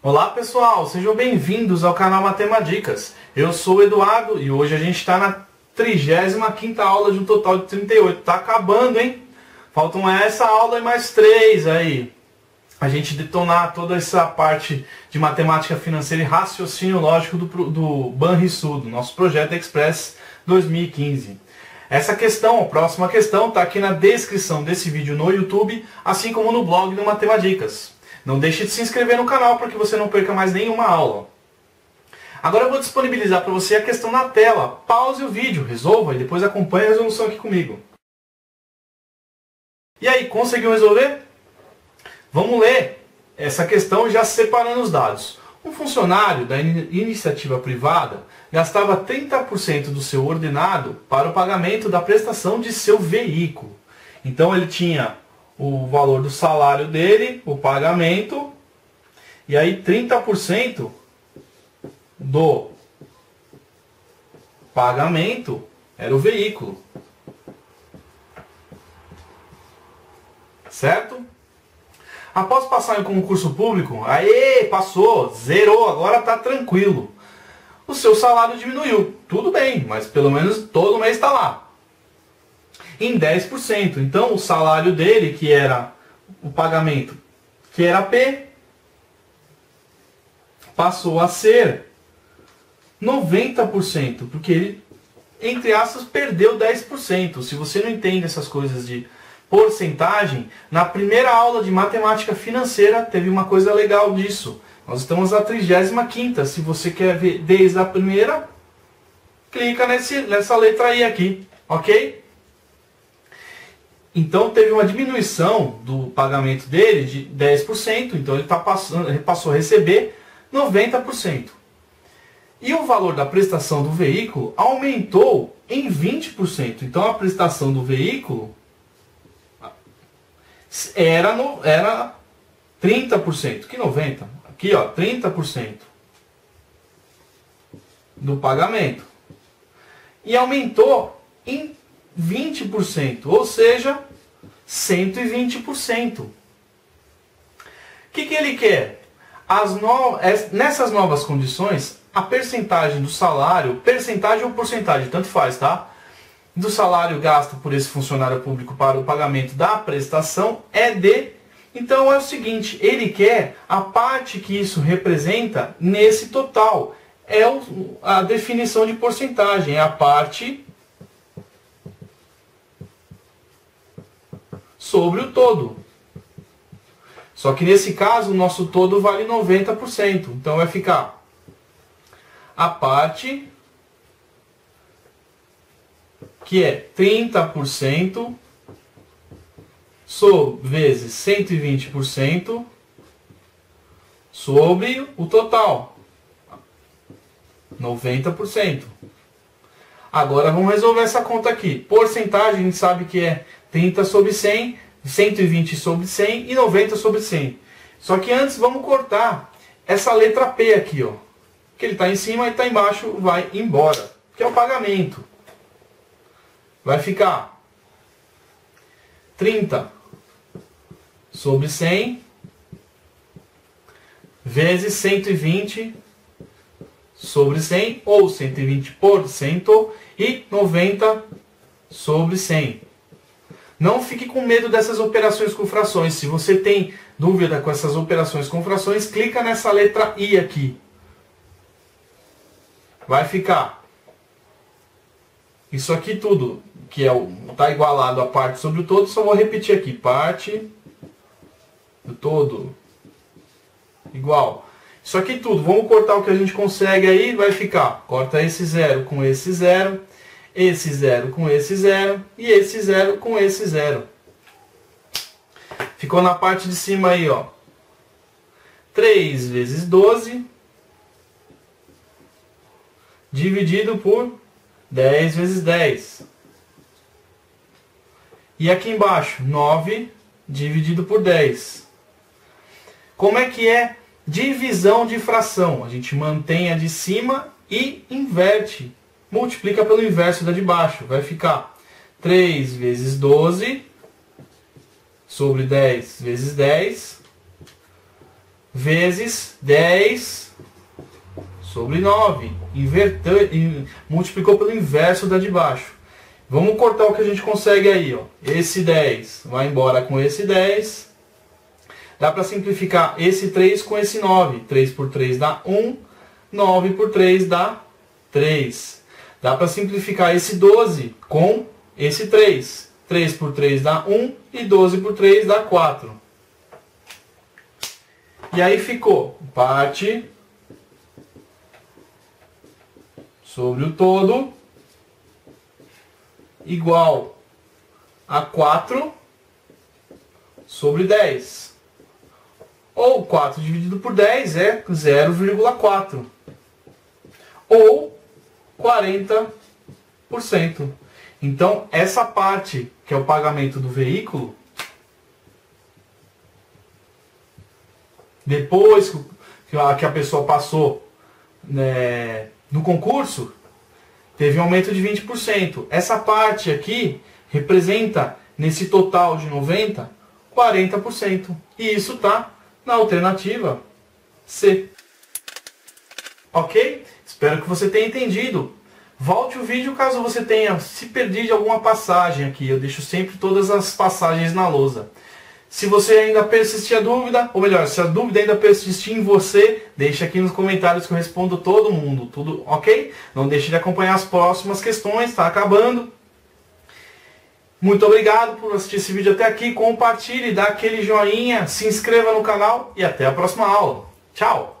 Olá pessoal, sejam bem-vindos ao canal Matemadicas. Eu sou o Eduardo e hoje a gente está na 35 aula de um total de 38. Tá acabando, hein? Faltam essa aula e mais três aí. A gente detonar toda essa parte de matemática financeira e raciocínio lógico do, do Banrisul, nosso projeto Express 2015. Essa questão, a próxima questão, está aqui na descrição desse vídeo no YouTube, assim como no blog do Matemadicas. Não deixe de se inscrever no canal para que você não perca mais nenhuma aula. Agora eu vou disponibilizar para você a questão na tela. Pause o vídeo, resolva e depois acompanhe a resolução aqui comigo. E aí, conseguiu resolver? Vamos ler essa questão já separando os dados. Um funcionário da iniciativa privada gastava 30% do seu ordenado para o pagamento da prestação de seu veículo. Então ele tinha o valor do salário dele, o pagamento, e aí 30% do pagamento era o veículo. Certo? Após passar em concurso público, aí passou, zerou, agora está tranquilo. O seu salário diminuiu. Tudo bem, mas pelo menos todo mês está lá em 10%. Então o salário dele, que era o pagamento, que era P, passou a ser 90%, porque ele, entre aspas, perdeu 10%. Se você não entende essas coisas de porcentagem, na primeira aula de matemática financeira teve uma coisa legal disso. Nós estamos na 35 Se você quer ver desde a primeira, clica nesse, nessa letra I aqui, ok? Então teve uma diminuição do pagamento dele de 10%, então ele, tá passando, passou a receber 90%. E o valor da prestação do veículo aumentou em 20%. Então a prestação do veículo era, no, era 30%. Que 90%? Aqui, ó, 30% do pagamento. E aumentou em 20%, ou seja, 120%. O que, que ele quer? No... Nessas novas condições, a percentagem do salário, percentagem ou porcentagem, tanto faz, tá? Do salário gasto por esse funcionário público para o pagamento da prestação é de. Então é o seguinte, ele quer a parte que isso representa nesse total. É a definição de porcentagem, é a parte sobre o todo. Só que nesse caso o nosso todo vale 90%. Então vai ficar a parte que é 30% sobre vezes 120% sobre o total. 90%. Agora vamos resolver essa conta aqui. Porcentagem a gente sabe que é 30 sobre 100, 120 sobre 100 e 90 sobre 100. Só que antes vamos cortar essa letra P aqui, ó. Que ele está em cima e está embaixo, vai embora. Que é o pagamento. Vai ficar 30 sobre 100 vezes 120 sobre 100 ou 120% e 90 sobre 100. Não fique com medo dessas operações com frações. Se você tem dúvida com essas operações com frações, clica nessa letra I aqui. Vai ficar isso aqui tudo, que é o tá igualado a parte sobre o todo, só vou repetir aqui, parte do todo igual. Isso aqui tudo, vamos cortar o que a gente consegue aí, vai ficar, corta esse zero com esse zero, esse zero com esse zero e esse zero com esse zero. Ficou na parte de cima aí, ó. 3 vezes 12 dividido por 10 vezes 10. E aqui embaixo, 9 dividido por 10. Como é que é divisão de fração? A gente mantém a de cima e inverte multiplica pelo inverso da de baixo. Vai ficar 3 vezes 12 sobre 10 vezes 10 vezes 10 sobre 9. Inverter, multiplicou pelo inverso da de baixo. Vamos cortar o que a gente consegue aí. Ó. Esse 10 vai embora com esse 10. Dá para simplificar esse 3 com esse 9. 3 por 3 dá 1. 9 por 3 dá 3. Dá para simplificar esse 12 com esse 3. 3 por 3 dá 1 e 12 por 3 dá 4. E aí ficou parte sobre o todo igual a 4 sobre 10. Ou 4 dividido por 10 é 0,4. Ou 40%. Então, essa parte, que é o pagamento do veículo, depois que a pessoa passou né, no concurso, teve um aumento de 20%. Essa parte aqui representa, nesse total de 90%, 40%. E isso está na alternativa C. Ok? Espero que você tenha entendido. Volte o vídeo caso você tenha se perdido de alguma passagem aqui. Eu deixo sempre todas as passagens na lousa. Se você ainda persistir a dúvida, ou melhor, se a dúvida ainda persistir em você, deixe aqui nos comentários que eu respondo todo mundo, tudo ok? Não deixe de acompanhar as próximas questões, está acabando. Muito obrigado por assistir esse vídeo até aqui, compartilhe, dá aquele joinha, se inscreva no canal e até a próxima aula. Tchau!